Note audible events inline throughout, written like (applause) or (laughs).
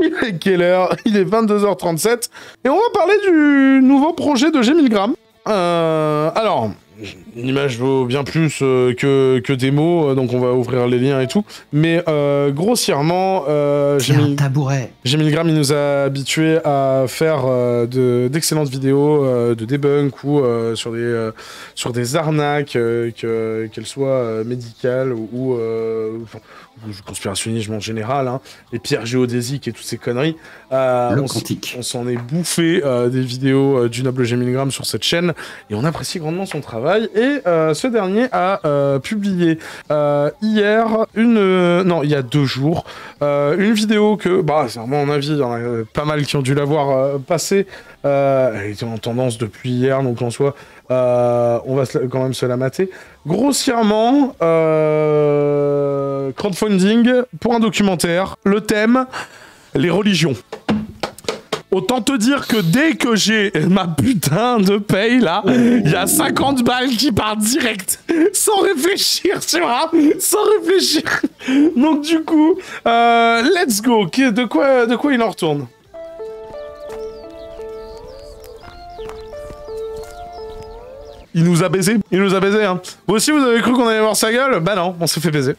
(laughs) Il est quelle heure? Il est 22h37 et on va parler du nouveau projet de G1000 Euh, alors, une image vaut bien plus euh, que, que des mots, euh, donc on va ouvrir les liens et tout. Mais euh, grossièrement, J'ai. G1000 il nous a habitués à faire de- d'excellentes vidéos de debunk ou sur, des, sur des arnaques, que- qu'elles soient médicales ou, ou, conspirationnisme en général, hein, les pierres géodésiques et toutes ces conneries. Euh, Le on s- quantique. on s'en est bouffé euh, des vidéos euh, du noble G1000 sur cette chaîne et on apprécie grandement son travail. Et euh, ce dernier a euh, publié euh, hier, une, non, il y a deux jours, une vidéo que, bah, c'est vraiment mon avis, il y en a pas mal qui ont dû la voir passer. Elle était en tendance depuis hier, donc en soi, on va quand même se la mater. Grossièrement, crowdfunding pour un documentaire. Le thème, les religions. Autant te dire que dès que j'ai ma putain de paye là, il y a 50 balles qui partent direct, sans réfléchir, tu vois, sans réfléchir. Donc du coup, euh, let's go. Qui- De quoi, de quoi il en retourne? Il nous a baisé, il nous a baisé. Hein. Vous aussi, vous avez cru qu'on allait voir sa gueule? Bah non, on s'est fait baiser.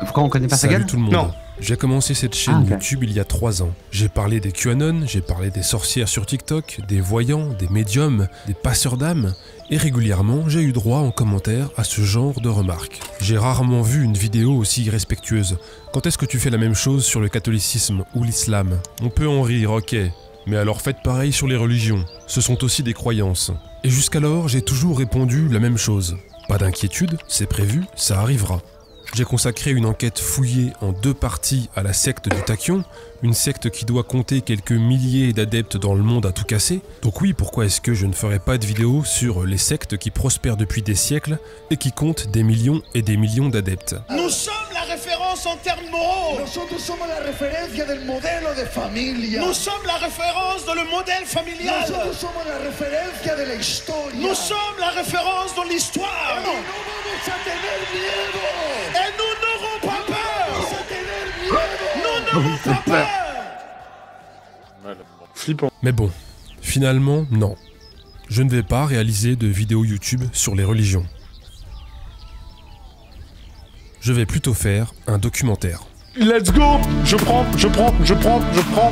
Pourquoi on connaît pas sa gueule? tout le monde. Non. J'ai commencé cette chaîne Ah. YouTube il y a 3 ans. J'ai parlé des QAnon, j'ai parlé des sorcières sur TikTok, des voyants, des médiums, des passeurs d'âmes, et régulièrement j'ai eu droit en commentaire à ce genre de remarques. J'ai rarement vu une vidéo aussi irrespectueuse. Quand est-ce que tu fais la même chose sur le catholicisme ou l'islam? On peut en rire, ok. Mais alors faites pareil sur les religions. Ce sont aussi des croyances. Et jusqu'alors, j'ai toujours répondu la même chose. Pas d'inquiétude, c'est prévu, ça arrivera. J'ai consacré une enquête fouillée en deux parties à la secte du Tachyon, une secte qui doit compter quelques milliers d'adeptes dans le monde à tout casser. Donc oui, pourquoi est-ce que je ne ferai pas de vidéo sur les sectes qui prospèrent depuis des siècles et qui comptent des millions et des millions d'adeptes? En termes moraux. Nosotros somos la referencia del modelo de familia. Nous sommes la référence dans le modèle familial. Nosotros somos la referencia de la historia. Nous sommes la référence dans l'histoire. Y no vamos a tener miedo. Et nous n'aurons pas peur. Nous n'aurons pas peur. Flippant. Mais bon, finalement, non. Je ne vais pas réaliser de vidéo YouTube sur les religions. Je vais plutôt faire un documentaire. Let's go Je prends, je prends, je prends, je prends.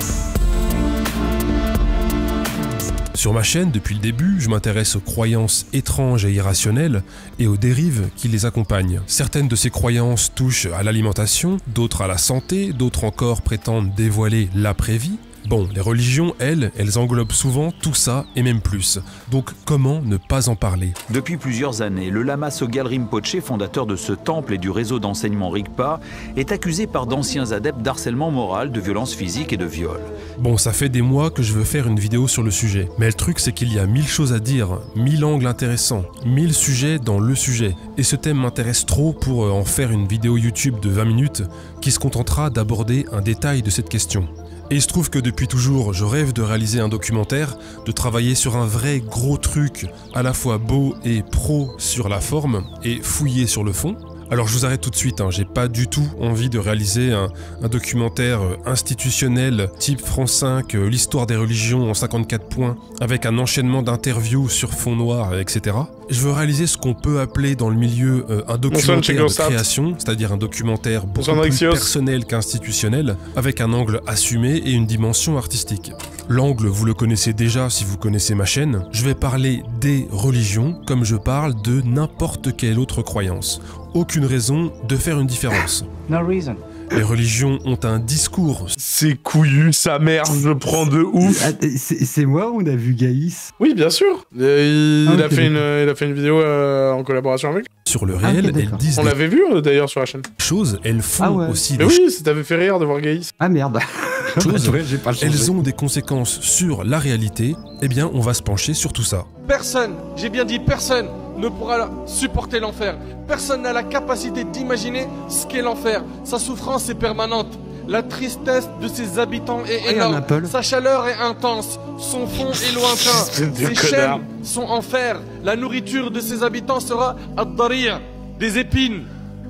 Sur ma chaîne, depuis le début, je m'intéresse aux croyances étranges et irrationnelles et aux dérives qui les accompagnent. Certaines de ces croyances touchent à l'alimentation, d'autres à la santé, d'autres encore prétendent dévoiler l'après-vie. Bon, les religions, elles, elles englobent souvent tout ça et même plus. Donc comment ne pas en parler? Depuis plusieurs années, le lama Sogyal Rinpoche, fondateur de ce temple et du réseau d'enseignement Rigpa, est accusé par d'anciens adeptes d'harcèlement moral, de violence physique et de viol. Bon, ça fait des mois que je veux faire une vidéo sur le sujet. Mais le truc, c'est qu'il y a mille choses à dire, mille angles intéressants, mille sujets dans le sujet. Et ce thème m'intéresse trop pour euh, en faire une vidéo YouTube de 20 minutes qui se contentera d'aborder un détail de cette question. Et il se trouve que depuis toujours, je rêve de réaliser un documentaire, de travailler sur un vrai gros truc, à la fois beau et pro sur la forme, et fouillé sur le fond. Alors je vous arrête tout de suite, hein, j'ai pas du tout envie de réaliser un, un documentaire euh, institutionnel type France 5, euh, l'histoire des religions en 54 points, avec un enchaînement d'interviews sur fond noir, etc. Je veux réaliser ce qu'on peut appeler dans le milieu euh, un documentaire de création, c'est-à-dire un documentaire beaucoup plus personnel qu'institutionnel, avec un angle assumé et une dimension artistique. L'angle, vous le connaissez déjà si vous connaissez ma chaîne. Je vais parler des religions comme je parle de n'importe quelle autre croyance. Aucune raison de faire une différence. No reason. Les religions ont un discours. C'est couillu, sa mère, je le prends de ouf. Ah, C'est moi ou on a vu Gaïs? Oui, bien sûr. Il, Ah, il a fait une, il a fait une vidéo euh, en collaboration avec. Sur le Ah, réel, elles disent On l'avait vu euh, d'ailleurs sur la chaîne. choses, elles font Ah ouais. aussi Mais des oui, ça t'avait fait rire de voir Gaïs. Ah merde. (laughs) choses. Pas. Elles ont des conséquences sur la réalité. Eh bien, on va se pencher sur tout ça. Personne, j'ai bien dit personne, ne pourra supporter l'enfer. Personne n'a la capacité d'imaginer ce qu'est l'enfer. Sa souffrance est permanente. La tristesse de ses habitants est énorme. Sa chaleur est intense. Son fond est lointain. (laughs) Ses chaînes sont en fer. La nourriture de ses habitants sera ad-darir, des épines.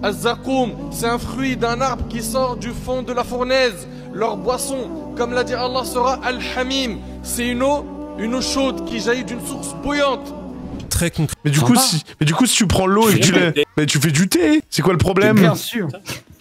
Az-zakoum, c'est un fruit d'un arbre qui sort du fond de la fournaise. Leur boisson, comme l'a dit Allah, sera Al-Hamim. C'est une eau, une eau chaude qui jaillit d'une source bouillante. Très Mais du coup, si, mais du coup, si tu prends l'eau et que tu la... mais tu fais du thé, c'est quoi le problème Bien sûr.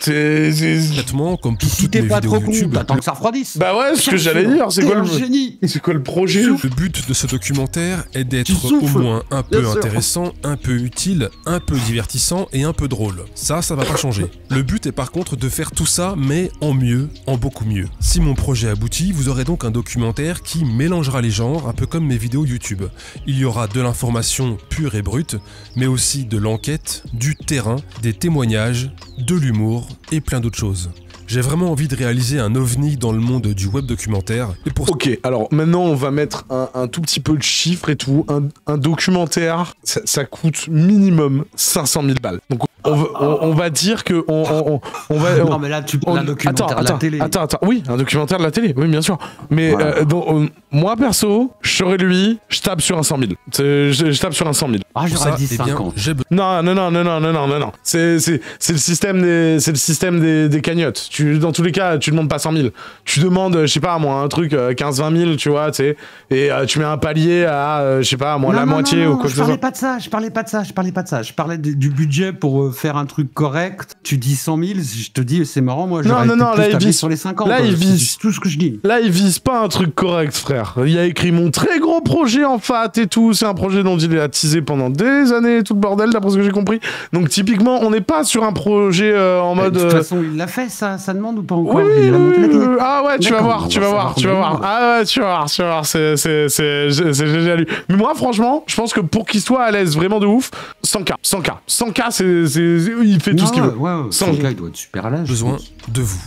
C'est, c'est- comme Si t'es mes pas vidéos trop con, YouTube, t'attends que ça refroidisse. Bah ouais, ce que j'allais dire, c'est quoi le, génie. c'est quoi le projet Le but de ce documentaire est d'être au moins un peu Bien sûr. intéressant, un peu utile, un peu divertissant et un peu drôle. Ça, ça va pas changer. Le but est par contre de faire tout ça, mais en mieux, en beaucoup mieux. Si mon projet aboutit, vous aurez donc un documentaire qui mélangera les genres, un peu comme mes vidéos YouTube. Il y aura de l'information pure et brute, mais aussi de l'enquête, du terrain, des témoignages, de l'humour et plein d'autres choses. J'ai vraiment envie de réaliser un ovni dans le monde du web documentaire, et pour Ok, alors maintenant on va mettre un, tout petit peu de chiffres et tout. Un, documentaire, ça, ça coûte minimum 500 000 balles. Donc on, va- on- on va dire que on, on- on- on va. Non, on- mais là, tu on- un documentaire attends, de la attends, télé. Attends, attends, oui, un documentaire de la télé, oui, bien sûr. Mais Voilà. euh, donc, euh, moi perso, je serais lui, je tape sur un 100 000. C'est- Je, je tape sur un 100 000. Ah, j'aurais ça, dit eh bien, 50. j'ai besoin Non, non, non, non, non, non, non, non. C'est, c'est, c'est le système des, c'est le système des, des cagnottes. Tu, dans tous les cas, tu demandes pas 100 000. Tu demandes, euh, je sais pas, moi, un truc, 15-20 000, tu vois, tu sais. Et euh, tu mets un palier à, euh, je sais pas, moi, Non, la non, moitié non, non, ou quoi que je ce soit. parlais pas de ça, je parlais pas de ça, je parlais pas de ça. Je parlais de- du budget pour euh, faire un truc correct. Tu dis 100 000, je te dis, c'est marrant, moi, Non, j'aurais non, non, plus là, il vise- sur les 50. là, quoi. il vise- tout ce que je dis. Là, il vise pas un truc correct, frère. Il a écrit mon très gros projet en fat et tout. C'est un projet dont il a teasé pendant des années tout le bordel, d'après ce que j'ai compris. Donc, typiquement, on n'est pas sur un projet euh, en Mais mode. De toute euh, façon, il l'a fait, ça, ça demande ou pas encore Oui, oui, télé. oui. ah ouais, tu vas voir, tu va vas voir, tu vas voir. Ah ouais, tu vas voir, tu vas voir, c'est, c'est génial. Mais moi, franchement, je pense que pour qu'il soit à l'aise vraiment de ouf, 100K, 100K, 100K, c'est, c'est, c'est- il fait tout Non, ce qu'il veut. ouais, ouais, Sans- il doit être super à l'aise. je besoin pense. de vous.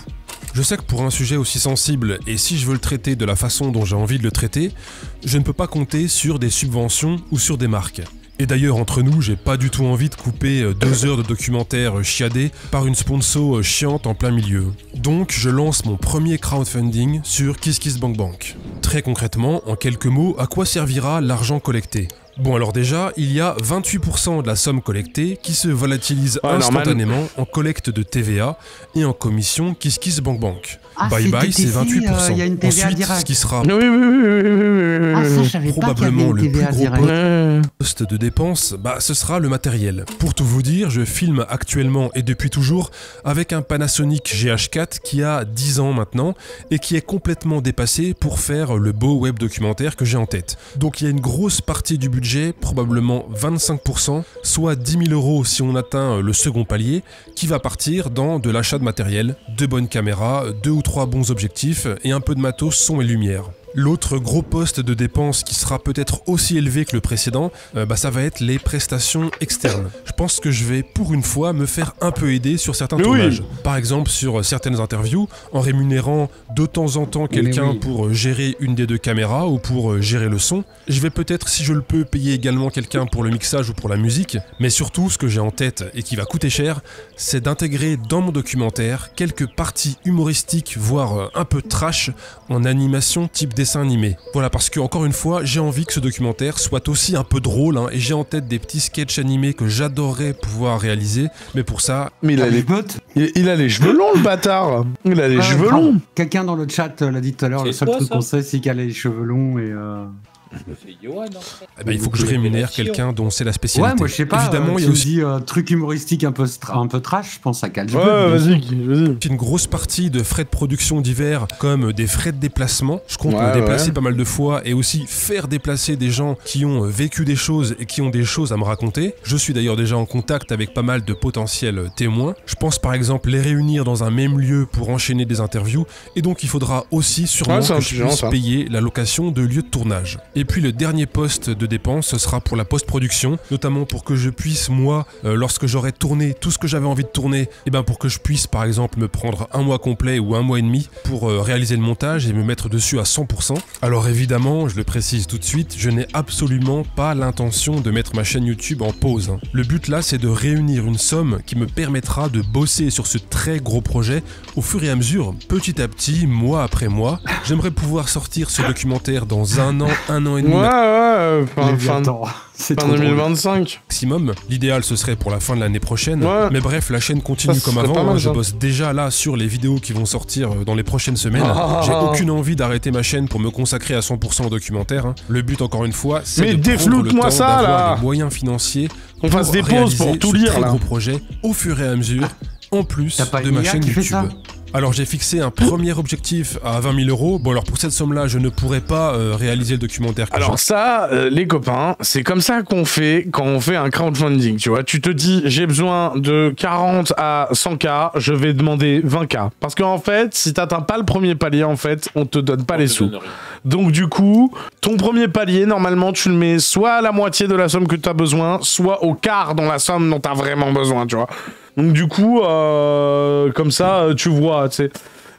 Je sais que pour un sujet aussi sensible, et si je veux le traiter de la façon dont j'ai envie de le traiter, je ne peux pas compter sur des subventions ou sur des marques. Et d'ailleurs, entre nous, j'ai pas du tout envie de couper euh, deux heures de documentaire euh, chiadé par une sponsor euh, chiante en plein milieu. Donc, je lance mon premier crowdfunding sur KissKissBankBank. Très concrètement, en quelques mots, à quoi servira l'argent collecté? Bon alors déjà, il y a 28% de la somme collectée qui se volatilise Ouais, normal. instantanément en collecte de TVA et en commission KissKissBankBank. Ah, bye c'est bye, c'est TTC, 28%. euh, il y a une TVA Ensuite, ce qui sera Oui, oui, oui, oui, oui, oui, oui, oui, Ah, oui, ça, oui. je savais pas qu'il y avait probablement le plus gros poste de dépense, bah, ce sera le matériel. Pour tout vous dire, je filme actuellement et depuis toujours avec un Panasonic GH4 qui a 10 ans maintenant et qui est complètement dépassé pour faire le beau web documentaire que j'ai en tête. Donc il y a une grosse partie du budget, probablement 25%, soit 10 000 euros si on atteint le second palier, qui va partir dans de l'achat de matériel, de bonnes caméras, deux ou trois bons objectifs et un peu de matos son et lumière. L'autre gros poste de dépense qui sera peut-être aussi élevé que le précédent, euh, bah, ça va être les prestations externes. Je pense que je vais pour une fois me faire un peu aider sur certains Mais oui. tournages. Par exemple sur euh, certaines interviews, en rémunérant de temps en temps quelqu'un oui. pour euh, gérer une des deux caméras ou pour gérer le son. Je vais peut-être, si je le peux, payer également quelqu'un pour le mixage ou pour la musique. Mais surtout, ce que j'ai en tête et qui va coûter cher, c'est d'intégrer dans mon documentaire quelques parties humoristiques, voire euh, un peu trash, en animation type dessin animé. Voilà, parce que encore une fois, j'ai envie que ce documentaire soit aussi un peu drôle, hein, et j'ai en tête des petits sketchs animés que j'adorerais pouvoir réaliser, mais pour ça, Mais il a, les, Cache-botte. il, il a les cheveux longs, le bâtard. Il a les Ouais, cheveux longs. Quelqu'un dans le chat euh, l'a dit tout à l'heure, le seul truc qu'on sait, c'est qu'il a les cheveux longs et. euh, C'est Johan, en fait. eh ben, il faut que je rémunère quelqu'un dont c'est la spécialité. Ouais, moi je sais pas. Évidemment, euh, il y a aussi dis euh, truc humoristique un peu, un peu trash, je pense à Cal Ouais, vas-y, vas-y. une grosse partie de frais de production divers, comme des frais de déplacement. Je compte Ouais, me déplacer ouais. pas mal de fois et aussi faire déplacer des gens qui ont vécu des choses et qui ont des choses à me raconter. Je suis d'ailleurs déjà en contact avec pas mal de potentiels témoins. Je pense par exemple les réunir dans un même lieu pour enchaîner des interviews et donc il faudra aussi sûrement Ouais, que je puisse payer la location de lieu de tournage. Et puis le dernier poste de dépense, ce sera pour la post-production, notamment pour que je puisse, moi, euh, lorsque j'aurai tourné tout ce que j'avais envie de tourner, et ben pour que je puisse, par exemple, me prendre un mois complet ou un mois et demi pour euh, réaliser le montage et me mettre dessus à 100%. Alors évidemment, je le précise tout de suite, je n'ai absolument pas l'intention de mettre ma chaîne YouTube en pause. hein. Le but là, c'est de réunir une somme qui me permettra de bosser sur ce très gros projet au fur et à mesure, petit à petit, mois après mois. J'aimerais pouvoir sortir ce documentaire dans un an, un an an et Ouais, demi ouais, fin, fin, Léviathan. C'est fin trop drôle. 2025. maximum. L'idéal, ce serait pour la fin de l'année prochaine. Ouais. Mais bref, la chaîne continue Ça comme avant. mal, hein. Je bosse déjà là sur les vidéos qui vont sortir euh, dans les prochaines semaines. Ah. J'ai aucune envie d'arrêter ma chaîne pour me consacrer à 100% au documentaire. hein. Le but, encore une fois, c'est Mais de prendre le temps ça, d'avoir là les moyens financiers On fasse des pauses réaliser pour tout ce lire, très là. gros projet au fur et à mesure, en plus de ma chaîne YouTube. Alors j'ai fixé un premier objectif à 20 000 euros. Bon alors pour cette somme-là, je ne pourrais pas euh, réaliser le documentaire. Que Alors ça, euh, les copains, c'est comme ça qu'on fait quand on fait un crowdfunding, tu vois. Tu te dis, j'ai besoin de 40 à 100K, je vais demander 20K. Parce qu'en fait, si t'atteins pas le premier palier, en fait, on te donne pas les sous. Donc du coup, ton premier palier, normalement, tu le mets soit à la moitié de la somme que tu as besoin, soit au quart dans la somme dont tu as vraiment besoin, tu vois. Donc du coup, euh, comme ça, euh, tu vois, tu sais.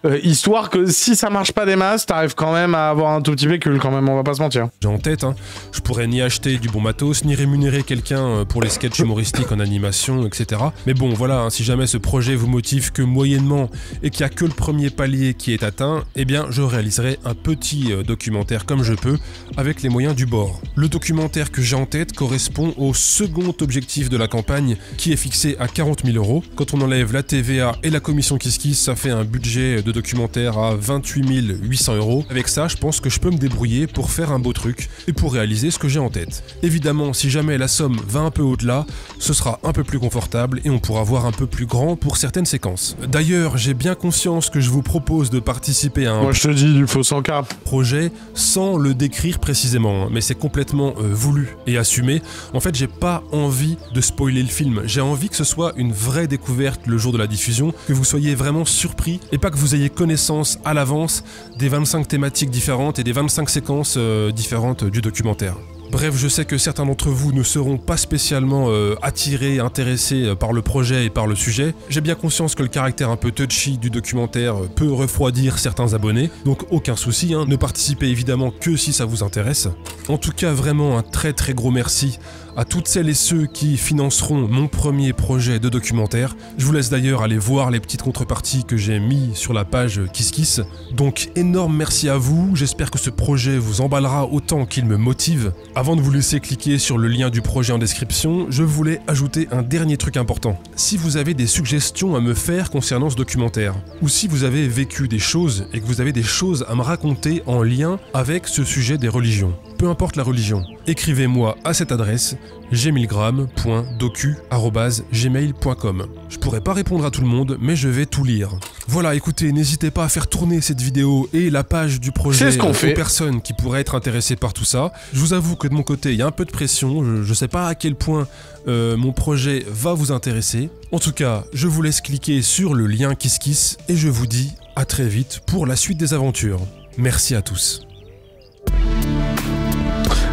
Euh, histoire que si ça marche pas des masses, t'arrives quand même à avoir un tout petit pécule quand même, on va pas se mentir. j'ai en tête. hein. Je pourrais ni acheter du bon matos, ni rémunérer quelqu'un euh, pour les sketchs humoristiques en animation, etc. Mais bon, voilà, hein, si jamais ce projet vous motive que moyennement et qu'il n'y a que le premier palier qui est atteint, eh bien, je réaliserai un petit euh, documentaire comme je peux, avec les moyens du bord. Le documentaire que j'ai en tête correspond au second objectif de la campagne, qui est fixé à 40 000 euros. Quand on enlève la TVA et la commission Kiss Kiss, ça fait un budget de documentaire à 28 800 euros. Avec ça, je pense que je peux me débrouiller pour faire un beau truc et pour réaliser ce que j'ai en tête. Évidemment, si jamais la somme va un peu au-delà, ce sera un peu plus confortable et on pourra voir un peu plus grand pour certaines séquences. D'ailleurs, j'ai bien conscience que je vous propose de participer à un Moi je te dis, il faut 100K. projet sans le décrire précisément, mais c'est complètement euh, voulu et assumé. En fait, j'ai pas envie de spoiler le film. J'ai envie que ce soit une vraie découverte le jour de la diffusion, que vous soyez vraiment surpris et pas que vous connaissance à l'avance des 25 thématiques différentes et des 25 séquences euh, différentes du documentaire. Bref, je sais que certains d'entre vous ne seront pas spécialement euh, attirés, intéressés euh, par le projet et par le sujet. J'ai bien conscience que le caractère un peu touchy du documentaire peut refroidir certains abonnés, donc aucun souci, hein, ne participez évidemment que si ça vous intéresse. En tout cas, vraiment un très très gros merci à toutes celles et ceux qui financeront mon premier projet de documentaire. Je vous laisse d'ailleurs aller voir les petites contreparties que j'ai mis sur la page KissKiss. Donc énorme merci à vous, j'espère que ce projet vous emballera autant qu'il me motive. Avant de vous laisser cliquer sur le lien du projet en description, je voulais ajouter un dernier truc important. Si vous avez des suggestions à me faire concernant ce documentaire, ou si vous avez vécu des choses et que vous avez des choses à me raconter en lien avec ce sujet des religions, peu importe la religion, écrivez-moi à cette adresse gmail.com. Je pourrais pas répondre à tout le monde, mais je vais tout lire. Voilà, écoutez, n'hésitez pas à faire tourner cette vidéo et la page du projet ce qu'on aux fait. personnes qui pourraient être intéressées par tout ça. Je vous avoue que de mon côté, il y a un peu de pression. Je, je sais pas à quel point euh, mon projet va vous intéresser. En tout cas, je vous laisse cliquer sur le lien KissKiss et je vous dis à très vite pour la suite des aventures. Merci à tous.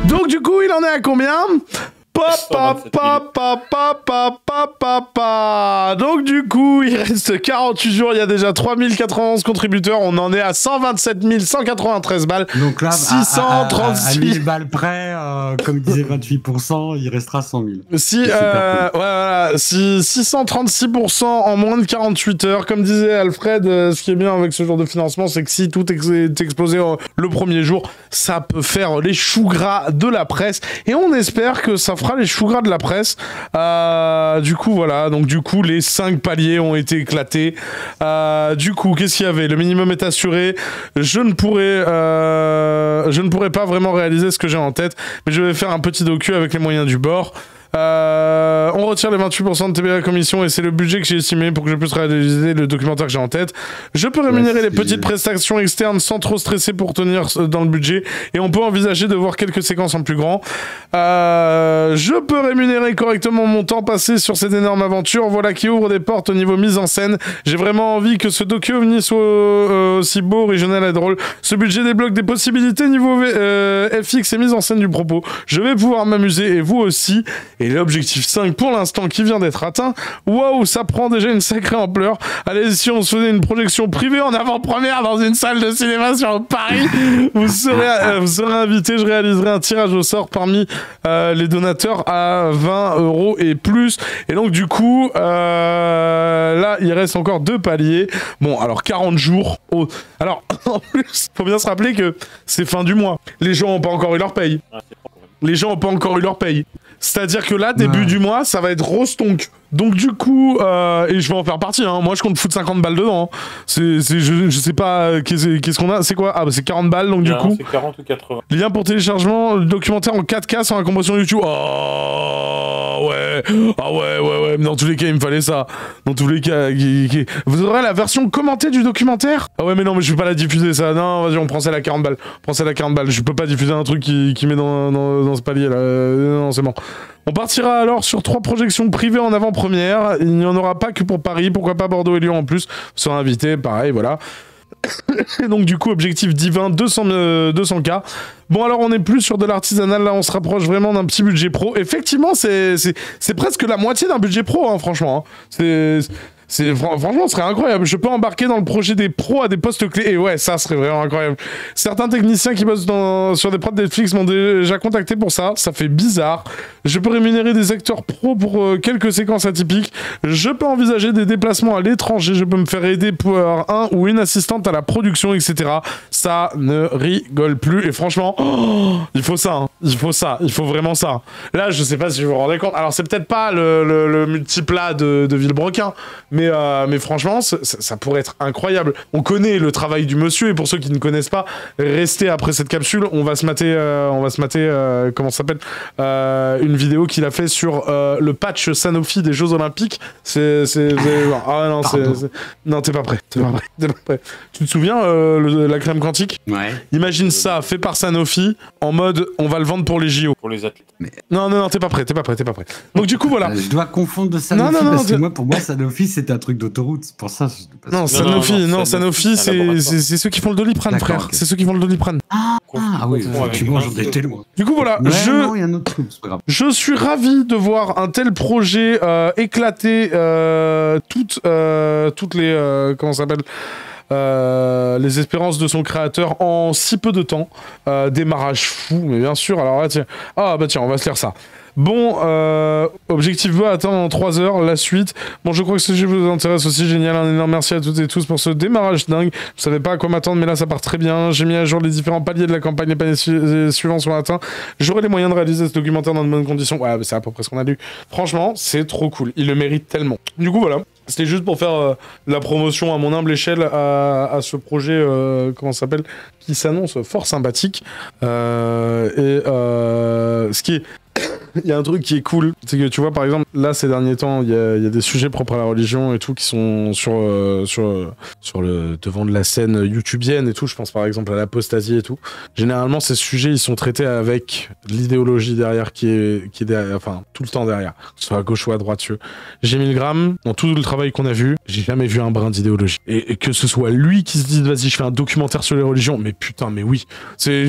Donc du coup, il en est à combien? Papa, papa, papa, papa, papa. Donc du coup, il reste 48 jours, il y a déjà 3091 contributeurs, on en est à 127 193 balles. Donc là, 636 à, à, à 1000 balles près, euh, comme disait 28%, il restera 100 000. Si, euh, cool. voilà, si 636% en moins de 48 heures, comme disait Alfred, euh, ce qui est bien avec ce genre de financement, c'est que si tout est explosé le premier jour, ça peut faire les choux gras de la presse. Et on espère que ça fera les choux gras de la presse. Euh, du coup, voilà, donc du coup, les 5 paliers ont été éclatés. Euh, du coup, qu'est-ce qu'il y avait? Le minimum est assuré. Je ne pourrais, euh, je ne pourrais pas vraiment réaliser ce que j'ai en tête, mais je vais faire un petit docu avec les moyens du bord. Euh, on retire les 28% de TVA commission et c'est le budget que j'ai estimé pour que je puisse réaliser le documentaire que j'ai en tête. Je peux rémunérer les petites prestations externes sans trop stresser pour tenir euh, dans le budget et on peut envisager de voir quelques séquences en plus grand. Euh, je peux rémunérer correctement mon temps passé sur cette énorme aventure. Voilà qui ouvre des portes au niveau mise en scène. J'ai vraiment envie que ce docu soit euh, aussi beau, original et drôle. Ce budget débloque des possibilités niveau FX et mise en scène du propos. Je vais pouvoir m'amuser et vous aussi. Et l'objectif 5 pour l'instant qui vient d'être atteint, waouh, ça prend déjà une sacrée ampleur. Allez, si on se faisait une projection privée en avant-première dans une salle de cinéma sur Paris, (laughs) vous serez, euh, vous serez invité, je réaliserai un tirage au sort parmi euh, les donateurs à 20 euros et plus. Et donc du coup, euh, là, il reste encore deux paliers. Bon, alors 40 jours. Oh. Alors, (laughs) en plus, faut bien se rappeler que c'est fin du mois. Les gens n'ont pas encore eu leur paye. Les gens n'ont pas encore eu leur paye. C'est-à-dire que là, début Ouais. du mois, ça va être rostonk. Donc du coup, euh, et je vais en faire partie, hein. moi je compte foutre 50 balles dedans. hein. C'est, je, je sais pas, euh, qu'est-ce, qu'on a, c'est quoi? Ah bah c'est 40 balles, donc du coup, C'est 40 ou 80. lien pour téléchargement, le documentaire en 4K sur la compression YouTube. Oh ouais, ah ouais, ouais, ouais, mais dans tous les cas, il me fallait ça. Dans tous les cas, vous aurez la version commentée du documentaire? Ah ouais, mais non, mais je vais pas la diffuser ça. Non, vas-y, on prend celle à 40 balles. On prend celle à 40 balles. Je peux pas diffuser un truc qui, qui met dans, dans, dans ce palier là. Euh, non, c'est bon. On partira alors sur trois projections privées en avant-première. Il n'y en aura pas que pour Paris, pourquoi pas Bordeaux et Lyon en plus? Vous serez invités, pareil, voilà. Et (coughs) donc du coup, objectif divin, 200, euh, 200K. Bon alors on est plus sur de l'artisanal, là on se rapproche vraiment d'un petit budget pro. Effectivement, c'est presque la moitié d'un budget pro, hein, franchement. hein. Franchement, ce serait incroyable. Je peux embarquer dans le projet des pros à des postes clés. Et ouais, ça serait vraiment incroyable. Certains techniciens qui bossent sur des prods Netflix m'ont déjà contacté pour ça. Ça fait bizarre. Je peux rémunérer des acteurs pros pour euh, quelques séquences atypiques. Je peux envisager des déplacements à l'étranger. Je peux me faire aider par un ou une assistante à la production, etc. Ça ne rigole plus. Et franchement, oh, il faut ça. hein. Il faut ça. Il faut vraiment ça. Là, je sais pas si vous vous rendez compte. Alors, c'est peut-être pas le, le, le multiplat de, de Villebrequin, mais, euh, mais franchement, ça, pourrait être incroyable. On connaît le travail du monsieur, et pour ceux qui ne connaissent pas, restez après cette capsule. On va se mater, euh, on va se mater, euh, comment ça s'appelle, Euh, une vidéo qu'il a fait sur euh, le patch Sanofi des Jeux Olympiques. C'est, c'est, c'est- ah non, c'est, c'est- non, t'es pas prêt. T'es pas prêt. T'es pas prêt. Tu te souviens euh, le- la crème quantique? Ouais. Imagine ça, fait par Sanofi, en mode, on va le vendre pour les JO. Pour les athlètes. Non, non, non, t'es pas prêt, t'es pas prêt, t'es pas prêt. Donc du coup, voilà. Je dois confondre de Sanofi Non, non, non, parce que t'es- moi, pour moi, Sanofi, c'était un truc d'autoroute. C'est pour ça. je- parce Non, Sanofi, non, non, non, Sanofi, c'est ceux qui font le doliprane, frère. C'est ceux qui font le doliprane. Ah oui, Confond avec effectivement, j'en Vinci. étais loin. Du coup, voilà, Ouais, je, non, il y a un autre truc, c'est pas grave. je suis ravi de voir un tel projet euh, éclater euh, toutes, euh, toutes les. euh, comment ça s'appelle euh, les espérances de son créateur en si peu de temps. Euh, démarrage fou, mais bien sûr. Alors là, tiens. Ah, bah tiens, on va se lire ça. Bon, euh, objectif B, attendre en 3 heures la suite. Bon, je crois que ce jeu vous intéresse aussi. Génial, un énorme merci à toutes et tous pour ce démarrage dingue. Je savais pas à quoi m'attendre, mais là, ça part très bien. J'ai mis à jour les différents paliers de la campagne. Les paliers euh, suivants sont atteints. J'aurai les moyens de réaliser ce documentaire dans de bonnes conditions. Ouais, c'est à peu près ce qu'on a lu. Franchement, c'est trop cool. Il le mérite tellement. Du coup, voilà. C'était juste pour faire euh, la promotion à mon humble échelle à, ce projet, euh, comment s'appelle, qui s'annonce fort sympathique. Euh, et ce qui est (laughs) il y a un truc qui est cool, c'est que tu vois, par exemple, là, ces derniers temps, il y a, y a des sujets propres à la religion et tout qui sont sur, euh, sur, euh, sur le devant de la scène youtubienne et tout. Je pense par exemple à l'apostasie et tout. Généralement, ces sujets, ils sont traités avec l'idéologie derrière qui est, qui est derrière, enfin, tout le temps derrière, que ce soit à gauche ou à droite. J'ai 1000 grammes, dans tout le travail qu'on a vu, j'ai jamais vu un brin d'idéologie. Et, que ce soit lui qui se dise, vas-y, je fais un documentaire sur les religions, mais putain, mais oui. C'est,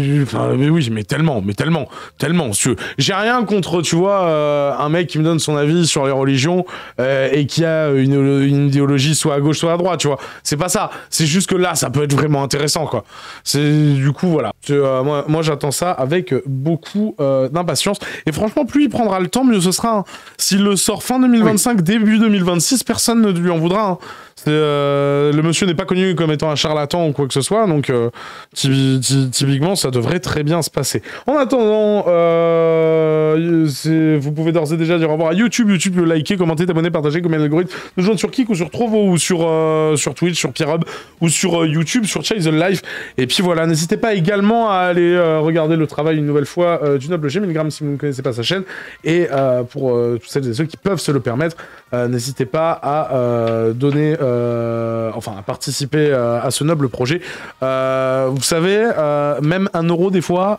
mais oui, mais tellement, mais tellement, tellement. J'ai rien contre, tu vois, euh, un mec qui me donne son avis sur les religions euh, et qui a une, une idéologie soit à gauche, soit à droite, tu vois. C'est pas ça. C'est juste que là, ça peut être vraiment intéressant, quoi. C'est du coup, voilà. Euh, moi, moi j'attends ça avec beaucoup d'impatience. Et franchement, plus il prendra le temps, mieux ce sera. hein. S'il le sort fin 2025, début 2026, personne ne lui en voudra. hein. Euh, le monsieur n'est pas connu comme étant un charlatan ou quoi que ce soit, donc euh, ty- ty- typiquement, ça devrait très bien se passer. En attendant, euh, vous pouvez d'ores et déjà dire au revoir à YouTube, YouTube, liker, commenter, t'abonner, partager, comme l'algorithme, nous joindre sur Kik ou sur Trovo ou sur, euh, sur Twitch, sur ou sur euh, YouTube, sur Chase Life. Et puis voilà, n'hésitez pas également à aller euh, regarder le travail une nouvelle fois euh, du noble G Milgram si vous ne connaissez pas sa chaîne. Et pour toutes celles et ceux qui peuvent se le permettre, n'hésitez pas à donner, enfin à participer à ce noble projet. Vous savez, même un euro des fois,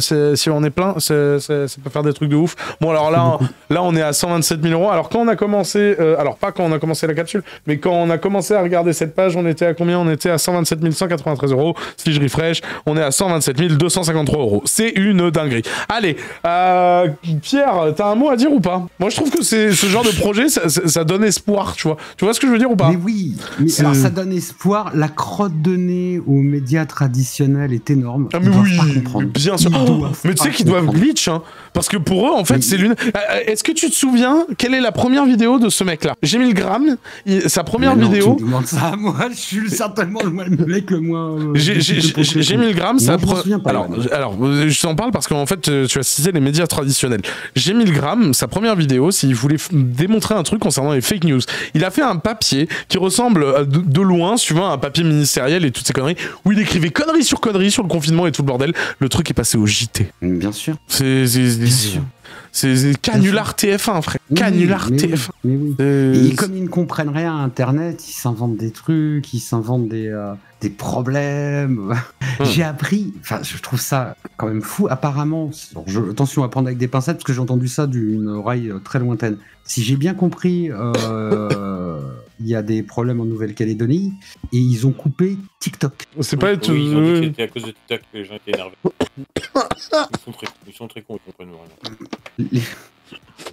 si on est plein, ça peut faire des trucs de ouf. Bon alors là, là on est à 127 000 euros. Alors quand on a commencé, euh, alors pas quand on a commencé la capsule, mais quand on a commencé à regarder cette page, on était à combien? On était à 127 193 euros. Si je refresh, on est à 127 227 253 euros. C'est une dinguerie. Allez, euh, Pierre, t'as un mot à dire ou pas? Moi, je trouve que c'est ce genre de projet, ça, ça- ça donne espoir, tu vois. Tu vois ce que je veux dire ou pas? Mais oui, mais alors ça donne espoir. La crotte de nez aux médias traditionnels est énorme. Ah mais oui, pas bien sûr. Oh, mais tu sais qu'ils doivent glitch, hein, parce que pour eux, en fait, c'est l'une. Euh, Est-ce que tu te souviens quelle est la première vidéo de ce mec-là? J'ai mis le gramme. Sa première non, vidéo. Tu me demandes ça à moi, (laughs) je suis certainement le mec le moins. euh, J'ai- mis le gramme, souviens pas, alors, alors, euh, je t'en parle parce qu'en fait, tu as cité les médias traditionnels. J'ai mis le gramme, sa première vidéo, s'il voulait démontrer un truc concernant les fake news. Il a fait un papier qui ressemble de, de loin, suivant un papier ministériel et toutes ces conneries, où il écrivait conneries sur conneries sur le confinement et tout le bordel. Le truc est passé au JT. Bien sûr. C'est- Bien sûr. C'est- canular TF1, frère. Oui, Canular mais oui, TF1. Mais oui. Euh, Et comme ils ne comprennent rien à Internet, ils s'inventent des trucs, ils s'inventent des, euh, des problèmes. J'ai appris, enfin, je trouve ça quand même fou. Apparemment, je- attention à prendre avec des pincettes parce que j'ai entendu ça d'une oreille euh, très lointaine. Si j'ai bien compris, euh, (laughs) il y a des problèmes en Nouvelle-Calédonie et ils ont coupé TikTok. C'est pas. Oui, ils ont dit que euh, c'était à cause de TikTok que les gens étaient énervés. Ils sont très, ils sont très cons, ils comprennent rien. Les-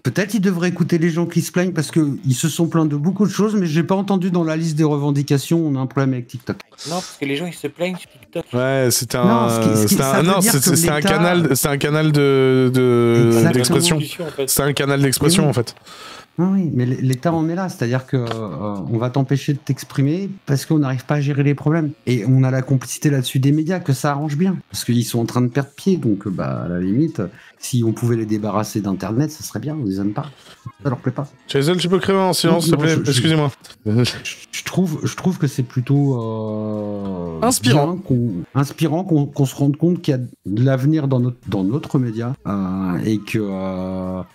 Peut-être ils devraient écouter les gens qui se plaignent parce qu'ils se sont plaints de beaucoup de choses, mais j'ai pas entendu dans la liste des revendications on a un problème avec TikTok. Non, parce que les gens ils se plaignent sur TikTok. Ouais, Non, un, non, c'est c'est un canal, c'est un canal de d'expression. Discussion, en fait. C'est un canal d'expression Oui. en fait. Ah oui, mais l'État en est là, c'est-à-dire que euh, on va t'empêcher de t'exprimer parce qu'on n'arrive pas à gérer les problèmes. Et on a la complicité là-dessus des médias que ça arrange bien, parce qu'ils sont en train de perdre pied, donc euh, bah à la limite, si on pouvait les débarrasser d'Internet, ça serait bien. On les aime pas, ça leur plaît pas. Chazelle, tu peux créer en silence, s'il te plaît Excusez-moi. Je trouve, je trouve que c'est plutôt euh, Inspirant. qu'on- inspirant qu'on qu'on se rende compte qu'il y a de l'avenir dans notre dans notre média euh, et que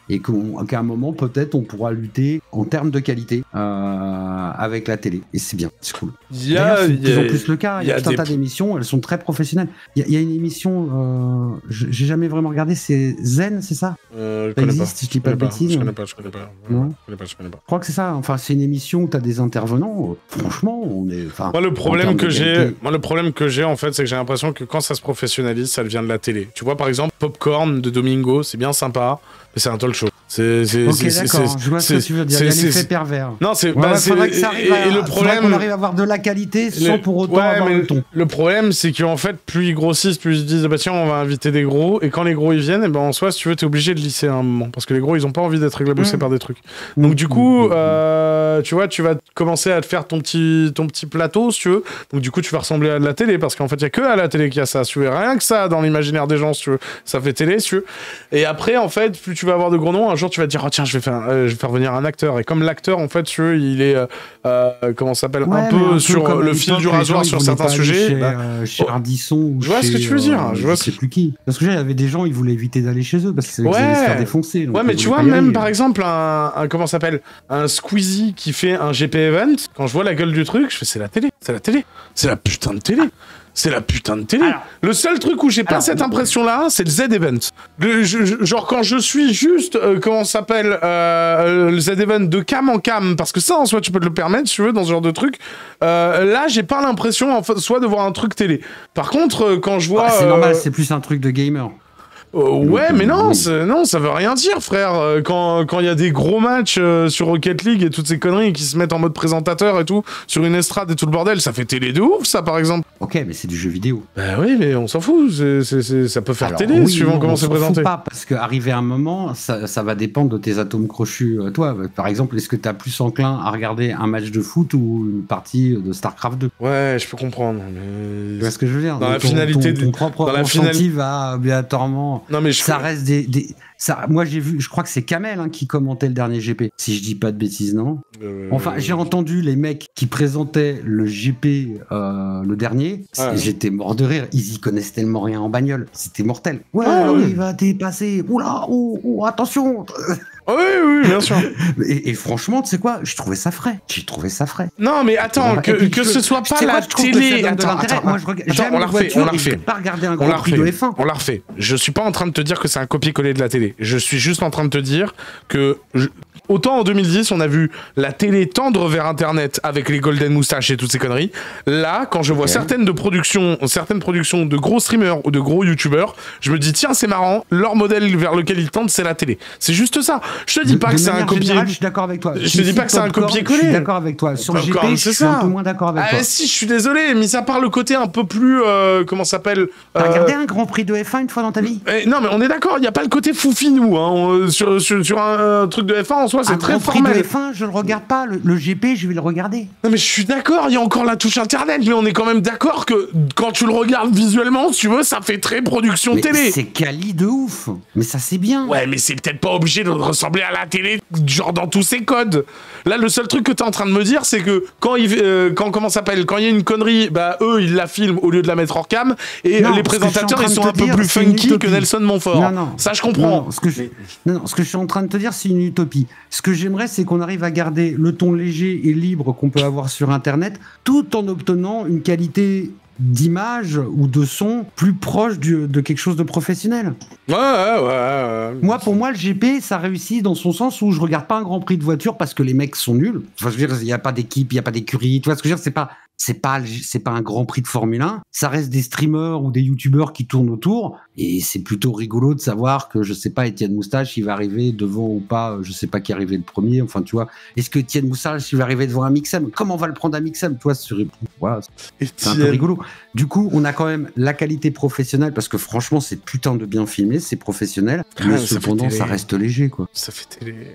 et qu'à un moment peut-être on pourra lutter en termes de qualité euh, avec la télé et c'est bien, c'est cool. Il y D'ailleurs, a, c'est de plus en plus le cas. Il y a, tout un des- tas d'émissions, elles sont très professionnelles. Il y a, il y a une émission, euh, j'ai jamais vraiment regardé, c'est Zen, c'est ça? Euh, je Ça existe, pas. je dis pas de connais bêtises. Je connais pas, je connais pas. Non. Je connais pas, je connais pas. Je crois que c'est ça. Enfin, c'est une émission où tu as des intervenants. euh, franchement, on est. Moi le problème que j'ai, moi le problème que j'ai en fait, c'est que j'ai l'impression que quand ça se professionnalise, ça devient de la télé. Tu vois par exemple Popcorn de Domingo, c'est bien sympa, mais c'est un talk show. C'est, c'est, Ok, c'est- c'est- d'accord. Je vois ce que tu veux dire. Il y a l'effet pervers. Non, c'est, Ouais, bah, faudrait que ça arrive et, à- et le problème, qu'on arrive à avoir de la qualité sans Le- pour autant ouais, avoir le ton. Le problème, c'est qu'en fait, plus ils grossissent, plus ils se disent, bah tiens, on va inviter des gros, et quand les gros ils viennent, et ben en soi, si tu veux, t'es obligé de lisser à un moment, parce que les gros, ils ont pas envie d'être éclaboussés Mm. par des trucs. Donc du coup, Mm, mm, euh, tu vois, tu vas commencer à te faire ton petit, ton petit plateau, si tu veux. Donc du coup, tu vas ressembler à de la télé, parce qu'en fait, il y a que à la télé qu'il y a ça. Si tu veux, rien que ça dans l'imaginaire des gens, si tu veux, ça fait télé, si tu veux. Et après, en fait, plus tu vas avoir de gros noms, un jour, tu vas te dire, oh tiens, je vais faire, euh, je vais faire venir un acteur. Et comme l'acteur, en fait, tu veux, il est, euh, euh, comment ça s'appelle, Ouais, un peu sur le fil du rasoir sur certains sujets. Chez, bah, euh, chez oh. Ardisson ou Je vois ce que tu veux dire, je vois sais plus qui. Parce que il y avait des gens, ils voulaient éviter d'aller chez eux parce qu'ils savaient qu'ils allaient se Ouais. faire défoncer. Ouais, mais tu vois, même par exemple, un, comment ça s'appelle Un Squeezie qui fait un GP event, quand je vois la gueule du truc, je fais c'est la télé, c'est la télé, c'est la putain de télé. C'est la putain de télé. le seul truc où j'ai pas cette impression-là, c'est le Z-Event. Genre quand je suis juste, euh, comment s'appelle, euh, le Z-Event de cam en cam, parce que ça en soi tu peux te le permettre, si tu veux, dans ce genre de truc. euh, là, j'ai pas l'impression, en fait, soit de voir un truc télé. Par contre, euh, quand je vois... Ah, c'est euh, normal, c'est plus un truc de gamer. Euh, ouais, mais non, non, ça veut rien dire, frère. Euh, Quand quand il y a des gros matchs euh, sur Rocket League et toutes ces conneries qui se mettent en mode présentateur et tout, sur une estrade et tout le bordel, ça fait télé de ouf, ça, par exemple. Ok, mais c'est du jeu vidéo. Bah oui, mais on s'en fout. ça peut faire Alors, télé, oui, suivant non, comment c'est s'en fout présenté. pas, parce qu'arriver à un moment, ça, ça va dépendre de tes atomes crochus, toi. Par exemple, est-ce que tu as plus enclin à regarder un match de foot ou une partie de StarCraft 2 Ouais, je peux comprendre. Tu Mais... vois ce que je veux dire? Dans la Ton- finalité ton, ton propre dans la ressenti va obligatoirement. Non, mais je... Ça reste des. des- ça, moi, j'ai vu, je crois que c'est Kamel hein, qui commentait le dernier GP, si je dis pas de bêtises, non euh, Enfin, j'ai entendu les mecs qui présentaient le GP, euh, le dernier. J'étais mort de rire. Ils y connaissent tellement rien en bagnole. C'était mortel. Ouais, Ah, ouais. il va dépasser. Oula, oh, oh, attention. Oui, oui, bien sûr. (laughs) Et, et franchement, tu sais quoi Je trouvais ça frais. J'ai trouvé ça frais. Non, mais attends, que, ce soit pas quoi, la télé. Attends, attends, Moi, je regarde- attends, on la refait, on la refait. pas regarder un On la refait. de F1. On la refait. Je suis pas en train de te dire que c'est un copier-coller de la télé. Je suis juste en train de te dire que autant en 2010, on a vu la télé tendre vers Internet avec les golden moustaches et toutes ces conneries. Là, quand je vois certaines de productions, certaines productions de gros streamers ou de gros youtubeurs, je me dis tiens c'est marrant, leur modèle vers lequel ils tendent c'est la télé. C'est juste ça. Je te dis De- pas de que c'est un copier. Je suis d'accord avec toi. Je te dis pas que c'est un copier-coller. Je suis d'accord avec toi. Sur GP, je suis ça. un peu moins d'accord avec Ah toi. si, je suis désolé, mais ça part le côté un peu plus euh, comment ça s'appelle T'as euh, regardé un Grand Prix de F1 une fois dans ta vie? Eh, non mais on est d'accord, il n'y a pas le côté foufinou hein, on- sur, sur, sur un, truc de F1 en soi, c'est très formel. de F1, je le regarde pas. Le, le GP, je vais le regarder. Non mais je suis d'accord, il y a encore la touche internet, mais on est quand même d'accord que quand tu le regardes visuellement, si tu veux, ça fait très production Mais télé. C'est quali de ouf. Mais ça, c'est bien. Ouais, mais c'est peut-être pas obligé de ressembler à la télé, genre dans tous ses codes. Là, le seul truc que t'es en train de me dire, c'est que quand il, euh, quand comment s'appelle, quand il y a une connerie, bah eux ils la filment au lieu de la mettre hors cam, et Non, les présentateurs ils sont un peu dire, plus funky que. Nelson Montfort. Non, non. Ça je Non, comprends. non, ce que je, non, non, ce que je suis en train de te dire, c'est une utopie. Ce que j'aimerais, c'est qu'on arrive à garder le ton léger et libre qu'on peut avoir sur Internet, tout en obtenant une qualité d'image ou de son plus proche du- de quelque chose de professionnel. Ouais, ouais, ouais. ouais. Moi, pour moi, le GP, ça réussit dans son sens où je regarde pas un Grand Prix de voiture parce que les mecs sont nuls. Enfin, je veux dire, il n'y a pas d'équipe, il n'y a pas d'écurie. Tu vois ce que je veux dire C'est pas, c'est pas, c'est pas un Grand Prix de Formule 1. Ça reste des streamers ou des youtubeurs qui tournent autour. Et c'est plutôt rigolo de savoir que, je sais pas, Étienne Moustache, il va arriver devant ou pas, je sais pas qui est arrivé le premier. Enfin, tu vois, est-ce que Étienne Moustache, il va arriver devant un Mixem? Comment on va le prendre à Mixem Tu vois, c'est voilà, un peu rigolo. Du coup, on a quand même la qualité professionnelle parce que franchement, c'est putain de bien filmé, c'est professionnel. Ah, mais cependant, ça reste léger, quoi. Ça fait télé.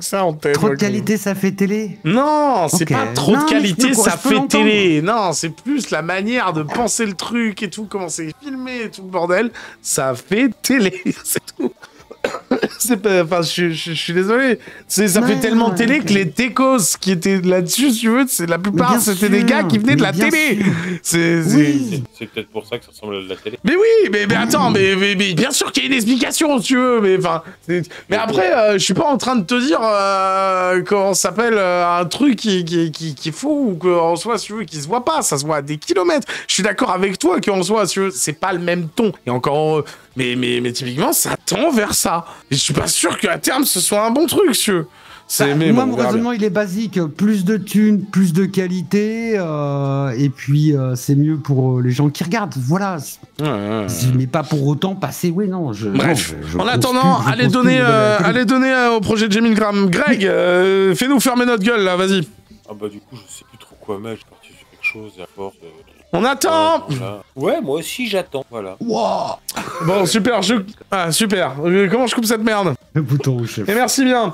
Ça en tête. Trop de qualité, ça fait télé? Non, c'est pas trop Non, de qualité, ça fait télé. Non, c'est plus la manière de penser le truc et tout, comment c'est filmé et tout le bordel. Ça fait télé, (laughs) c'est tout. (laughs) c'est pas, enfin, je, je- je suis désolé. C'est, ça fait tellement ouais, télé que les techos qui étaient là-dessus, si tu veux, c'est la plupart c'était des gars qui venaient de la télé. C'est, (laughs) c'est- Oui. C'est peut-être pour ça que ça ressemble à de la télé. Mais oui, mais, mais attends, mais, mais, mais bien sûr qu'il y a une explication, si tu veux, mais enfin. Mais après, euh, je suis pas en train de te dire euh, comment ça s'appelle euh, un truc qui, qui, qui, qui est faux ou qu'en soi, si tu veux, qui se voit pas, ça se voit à des kilomètres. Je suis d'accord avec toi qu'en soi, si tu veux, c'est pas le même ton. Et encore, euh, mais, mais, mais typiquement, ça tend vers ça. Et je suis pas sûr qu'à terme, ce soit un bon truc, si tu veux. C'est, Bah, mais moi, bon, mon raisonnement, il est basique. Plus de thunes, plus de qualité, euh, et puis euh, c'est mieux pour euh, les gens qui regardent. Voilà. Ouais, ouais, ouais. Mais pas pour autant passer. Oui, non. Je, Bref, non, je- je en attendant, plus- allez donner, euh, allez donner euh, au projet de Jamie Graham. Greg, euh, fais-nous fermer notre gueule là, vas-y. Ah bah du coup, je sais plus trop quoi mettre. Je suis parti sur quelque chose et à force. On attend. ouais, voilà. Ouais, moi aussi j'attends. Voilà. Bon, super, je... Ah, super. Euh, Comment je coupe cette merde? Le bouton rouge. chef. Et merci bien.